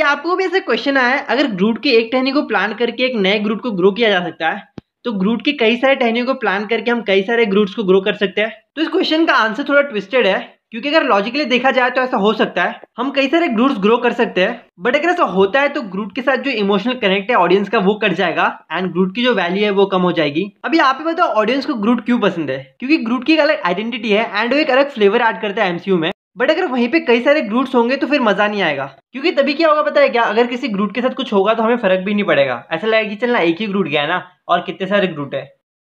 क्या आपको भी ऐसा क्वेश्चन आया है? अगर ग्रूट के एक टहनी को प्लान करके एक नए ग्रूट को ग्रो किया जा सकता है तो ग्रूट के कई सारे टहनियों को प्लान करके हम कई सारे ग्रूट्स को ग्रो कर सकते हैं। तो इस क्वेश्चन का आंसर थोड़ा ट्विस्टेड है, क्योंकि अगर लॉजिकली देखा जाए तो ऐसा हो सकता है। हम कई सारे ग्रूट्स ग्रो कर सकते हैं बट अगर ऐसा होता है तो ग्रूट के साथ जो इमोशनल कनेक्ट है ऑडियंस का वो कट जाएगा एंड ग्रूट की जो वैल्यू है वो कम हो जाएगी। अभी आप ही बताओ ऑडियंस को ग्रूट क्यों पसंद है? क्योंकि ग्रूट की एक अलग आइडेंटिटी है एंड वो एक अलग फ्लेवर ऐड करता है एमसीयू में। बट अगर वहीं पे कई सारे ग्रूट्स होंगे तो फिर मज़ा नहीं आएगा। क्योंकि तभी क्या होगा पता है क्या? अगर किसी ग्रूट के साथ कुछ होगा तो हमें फ़र्क भी नहीं पड़ेगा। ऐसा लगेगा कि चलना एक ही ग्रूट गया ना? और कितने सारे ग्रूट है?